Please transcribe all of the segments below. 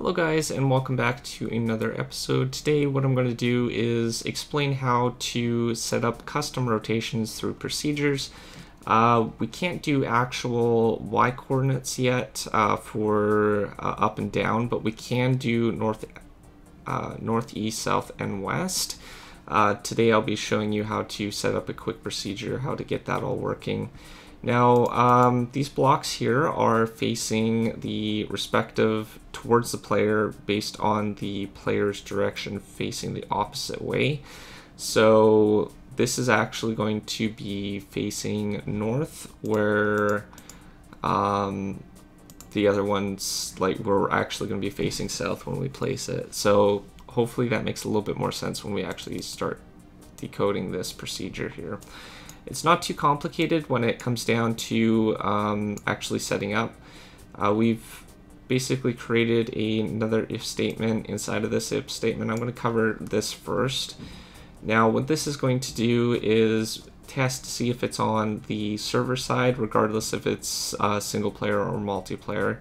Hello guys and welcome back to another episode. Today what I'm going to do is explain how to set up custom rotations through procedures. Uh, we can't do actual y coordinates yet uh, for uh, up and down, but we can do north, uh, northeast, south, and west. Uh, today I'll be showing you how to set up a quick procedure, how to get that all working. Now, um, these blocks here are facing the respective towards the player based on the player's direction facing the opposite way. So this is actually going to be facing north where um, the other ones, like we're actually going to be facing south when we place it. So hopefully that makes a little bit more sense when we actually start decoding this procedure here. It's not too complicated when it comes down to um, actually setting up. Uh, we've basically created a, another if statement inside of this if statement. I'm going to cover this first. Now what this is going to do is test to see if it's on the server side, regardless if it's uh, single player or multiplayer.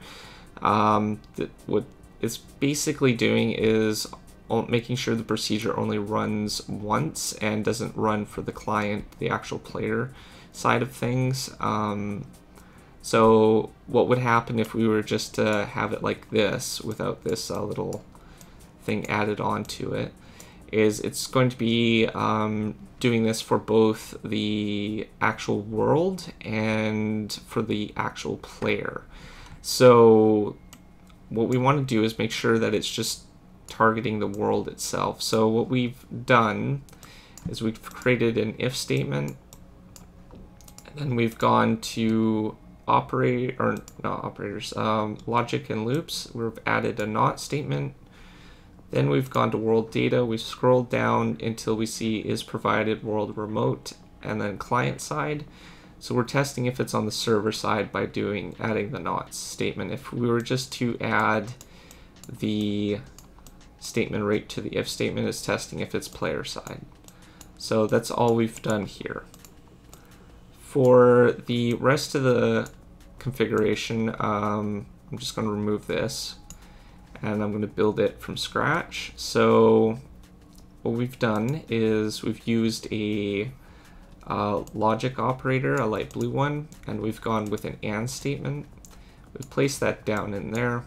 Um, what it's basically doing is making sure the procedure only runs once and doesn't run for the client, the actual player side of things. Um, so what would happen if we were just to have it like this without this uh, little thing added onto it is it's going to be um, doing this for both the actual world and for the actual player. So what we want to do is make sure that it's just targeting the world itself. So what we've done is we've created an if statement, and then we've gone to operate or not operators, um, logic and loops. We've added a not statement. Then we've gone to world data. We've scrolled down until we see is provided world remote and then client side. So we're testing if it's on the server side by doing adding the not statement. If we were just to add the statement right to the if statement is testing if it's player side. So that's all we've done here. For the rest of the configuration, um, I'm just going to remove this and I'm going to build it from scratch. So what we've done is we've used a uh, logic operator, a light blue one, and we've gone with an AND statement. We've placed that down in there.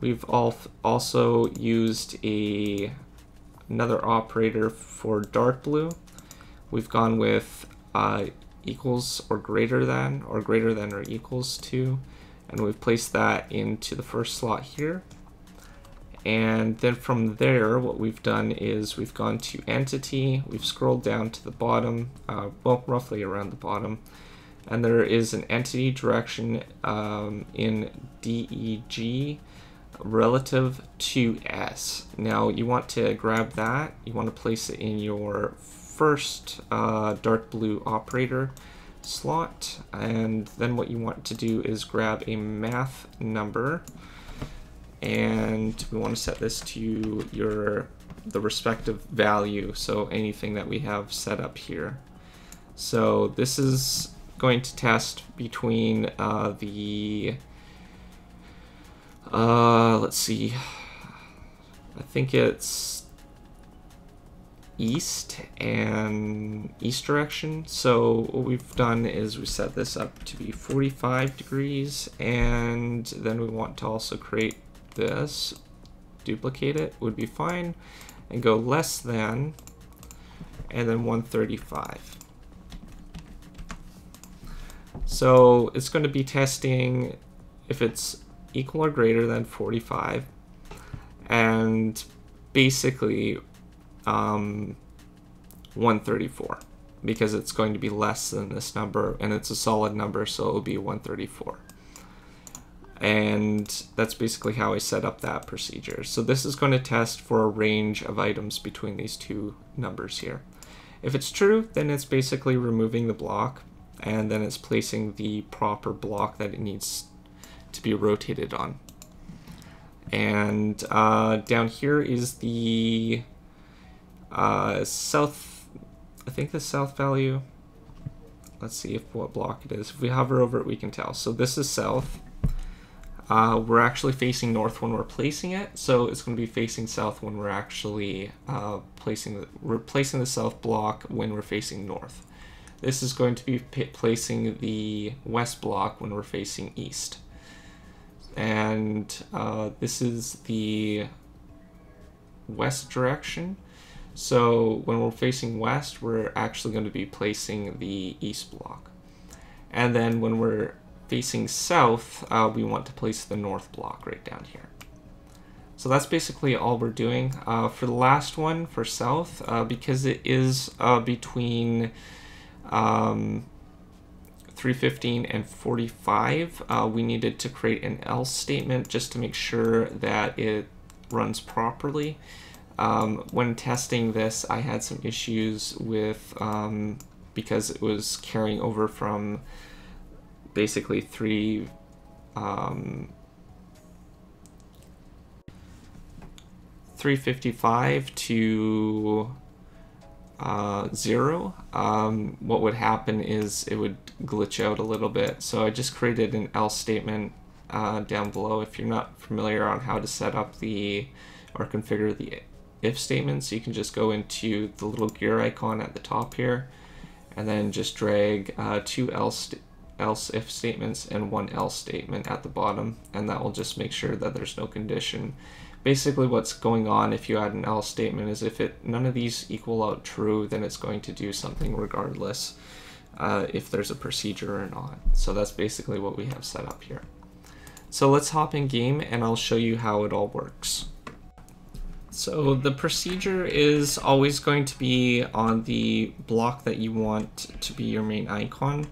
We've also used a another operator for dark blue. We've gone with uh, equals or greater than, or greater than or equals to, and we've placed that into the first slot here. And then from there, what we've done is we've gone to entity, we've scrolled down to the bottom, uh, well, roughly around the bottom, and there is an entity direction um, in DEG relative to S. Now you want to grab that, you want to place it in your first uh, dark blue operator slot, and then what you want to do is grab a math number, and we want to set this to your the respective value, so anything that we have set up here. So this is going to test between uh, the uh, let's see. I think it's east and east direction. So what we've done is we set this up to be 45 degrees and then we want to also create this, duplicate it would be fine and go less than and then 135. So it's going to be testing if it's equal or greater than 45 and basically um, 134 because it's going to be less than this number and it's a solid number so it will be 134 and that's basically how I set up that procedure. So this is going to test for a range of items between these two numbers here. If it's true then it's basically removing the block and then it's placing the proper block that it needs to be rotated on. And uh, down here is the uh, south, I think the south value. Let's see if what block it is. If we hover over it, we can tell. So this is south. uh, we're actually facing north when we're placing it, so it's going to be facing south when we're actually uh, placing the, we're placing the south block when we're facing north. This is going to be placing the west block when we're facing east. And uh, this is the west direction. So when we're facing west, we're actually going to be placing the east block. And then when we're facing south, uh, we want to place the north block right down here. So that's basically all we're doing. Uh, for the last one, for south, uh, because it is uh, between um, 315 and 45, uh, we needed to create an else statement just to make sure that it runs properly. Um, when testing this, I had some issues with, um, because it was carrying over from basically three um, 355 to uh, zero, um, what would happen is it would glitch out a little bit. So I just created an else statement uh, down below. If you're not familiar on how to set up the or configure the if statements, you can just go into the little gear icon at the top here and then just drag uh, two else else if statements and one else statement at the bottom and that will just make sure that there's no condition basically what's going on if you add an else statement is if it none of these equal out true, then it's going to do something regardless uh, if there's a procedure or not. So that's basically what we have set up here. So let's hop in game and I'll show you how it all works. So the procedure is always going to be on the block that you want to be your main icon.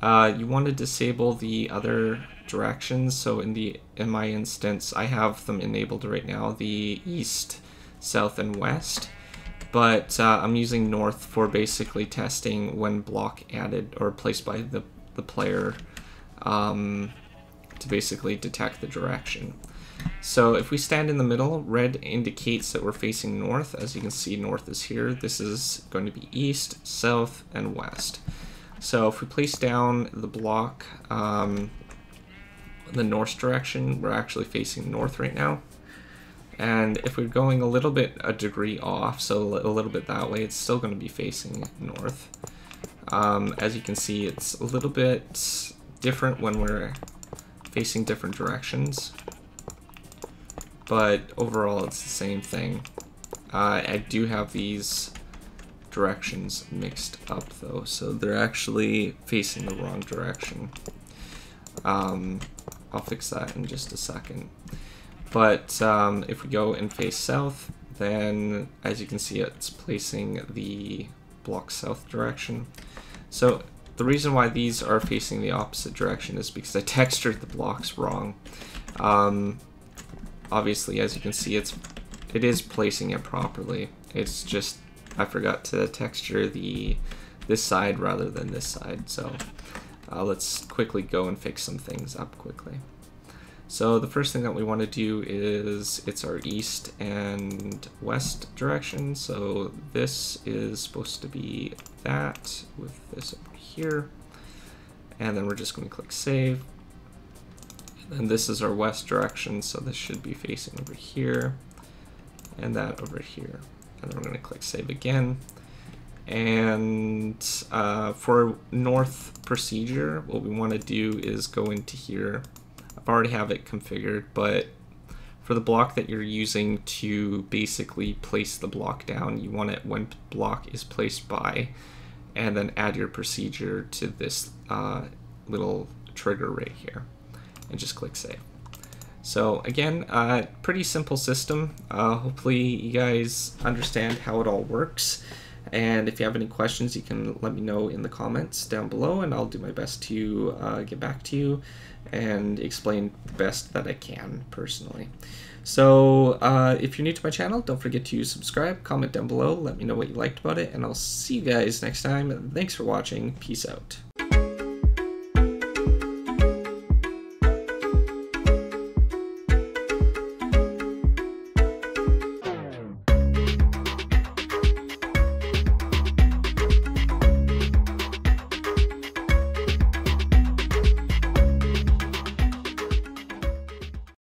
Uh, you want to disable the other directions. So in the in my instance, I have them enabled right now, the east, south, and west. But uh, I'm using north for basically testing when block added or placed by the, the player um, to basically detect the direction. So if we stand in the middle, red indicates that we're facing north. As you can see, north is here. This is going to be east, south, and west. So if we place down the block um, the north direction, we're actually facing north right now. And if we're going a little bit a degree off, so a little bit that way, it's still going to be facing north. Um, as you can see, it's a little bit different when we're facing different directions. But overall, it's the same thing. Uh, I do have these directions mixed up though, so they're actually facing the wrong direction. Um, I'll fix that in just a second. But um, if we go and face south, then as you can see, it's placing the block south direction. So the reason why these are facing the opposite direction is because I textured the blocks wrong. Um, obviously, as you can see, it's it is placing it properly. It's just I forgot to texture the this side rather than this side. So uh, let's quickly go and fix some things up quickly. So the first thing that we want to do is it's our east and west direction. So this is supposed to be that with this over here. And then we're just going to click save. And this is our west direction, so this should be facing over here and that over here. And then we're going to click save again. And uh, for north procedure, what we want to do is go into here. I've already have it configured, but for the block that you're using to basically place the block down, you want it when block is placed by, and then add your procedure to this uh, little trigger right here, and just click save. So again, uh, pretty simple system. Uh, hopefully you guys understand how it all works. And if you have any questions, you can let me know in the comments down below, and I'll do my best to uh, get back to you and explain the best that I can personally. So uh, if you're new to my channel, don't forget to subscribe, comment down below, let me know what you liked about it, and I'll see you guys next time. Thanks for watching. Peace out.